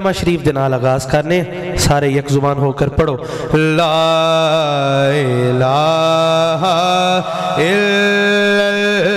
کلمہ شریف دے نال آغاز کرنے، سارے یک زبان ہو کر پڑھو۔ لا الہ الا اللہ۔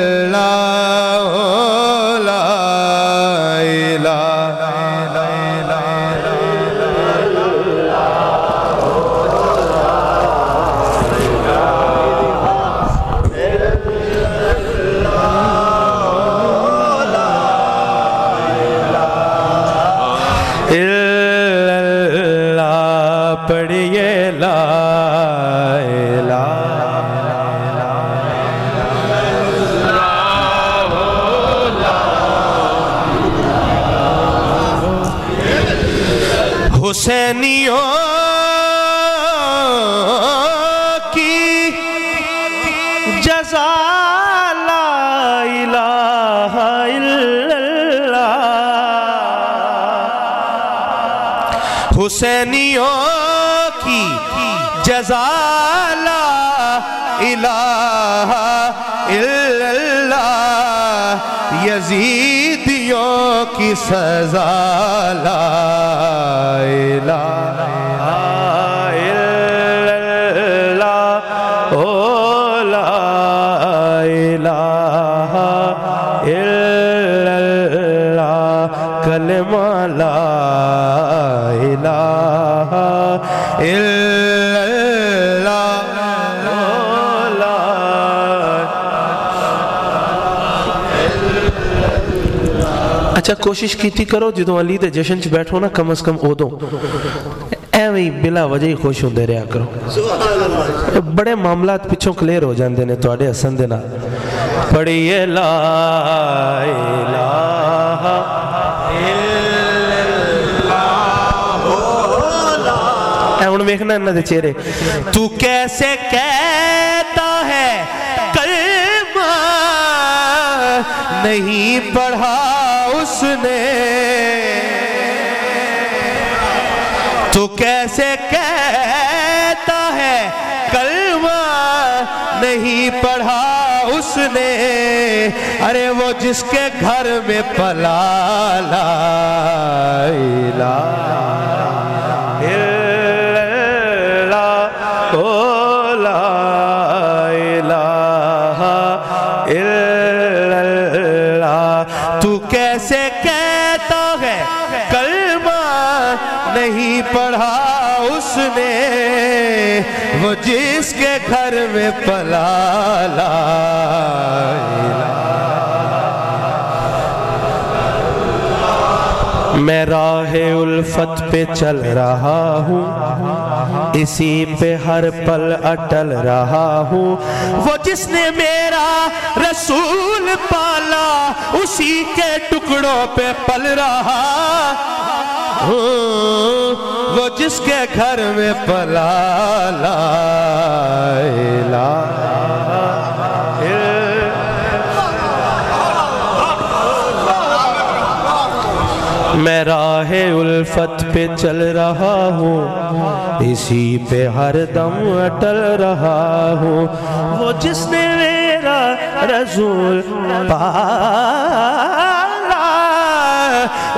حسینیوں کی جزا لا الہ الا اللہ۔ حسینیوں کی جزا لا الہ الا اللہ۔ یزیدیوں کی سزا لا الہ الا اللہ، لا الہ الا اللہ، کلمہ لا الہ الا اچھا کوشش کیتی کرو، جدوں علی دے جشن چ بیٹھو نا، کم از کم ادوں ایویں ہی بلا وجہ ہی خوش ہوندے رہیا کرو۔ بڑے معاملات پچھوں کلیئر ہو جاندے نے تواڈے حسن دے نال۔ پڑھیے، لا الہ اے، ہن ویکھنا انہاں دے چہرے۔ تو کیسے کہتا ہے؟ نہیں پڑھا اس نے۔ تو کیسے کہتا ہے کلمہ نہیں پڑھا اس نے۔ ارے وہ جس کے گھر میں پلا لا الہ نہیں پڑھا اس نے، وہ جس کے گھر میں پلا لا میں راہ الفت پہ چل رہا ہوں، اسی پہ ہر پل اٹل رہا ہوں۔ وہ جس نے میرا رسول پالا، اسی کے ٹکڑوں پہ پل رہا۔ ہوں وہ جس کے گھر میں پلا لا الہ میں راہ الفت پہ چل رہا ہوں، اسی پہ ہر دم اٹل رہا ہوں۔ وہ جس نے میرا رسول پالا،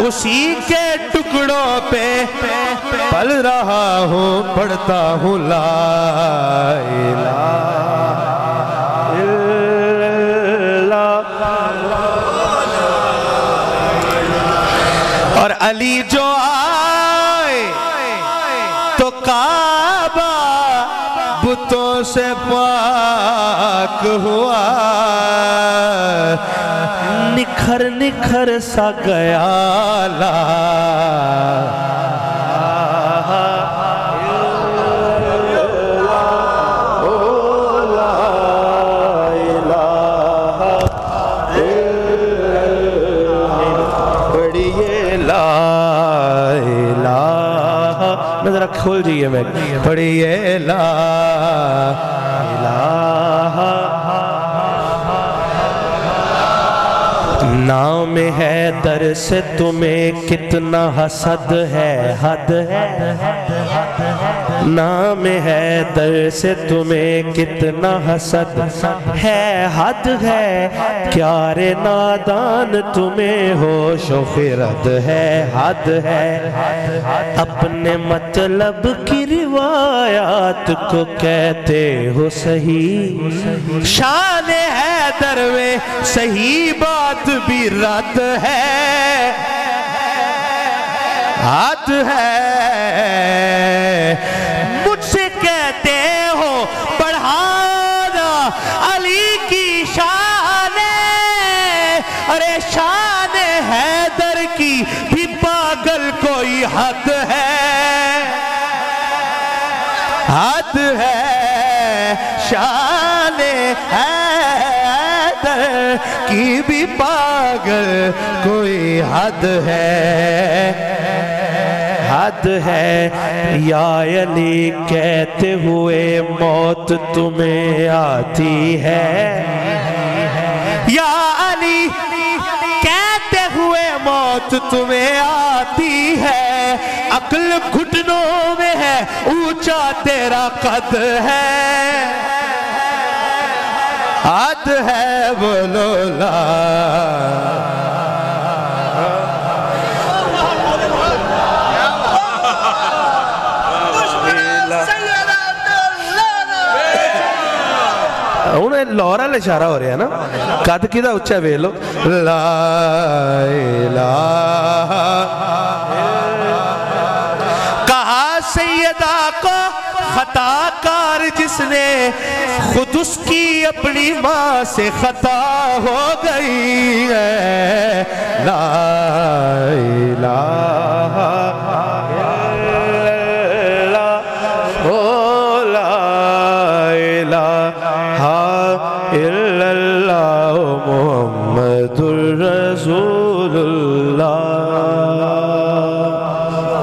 اسی کے ٹکڑوں پہ پل رہا ہوں، پڑھتا ہوں، لا الہ اور علی جو آئے تو کعبہ بتوں سے پاک ہوا۔ نکھر نکھر سا گیا لا۔ پڑھیے لا الہ۔ کھول جائیے میں پڑھیے لا الہ۔ نام ہے در سے تمہیں کتنا حسد ہے حد ہے۔ نام ہے در سے تمہیں کتنا حسد ہے، حد ہے۔ کیارے نادان، تمہیں ہوش و خرد ہے، حد ہے۔ اپنے مطلب کی روایات کو کہتے ہو صحیح۔ شان ہے در میں صحیح بات بھی رد ہے۔ حد ہے۔ حد ہے۔ حد ہے۔ شان حیدر کی بھی پاگل کوئی حد ہے۔ حد ہے۔ یا علی، کہتے ہوئے موت تمہیں آتی ہے۔ یا علی، کہتے ہوئے موت تمہیں آتی ہے۔ عقل گھٹنوں میں ہے، اونچا تیرا قد ہے۔ حد ہے بولو لا انہیں لورا اشارہ ہو رہا ہے نا۔ قد کی دا اچھا لو لا الہ کار نے خود اس کی اپنی ماں سے خطا ہو گئی ہے۔ لا الہ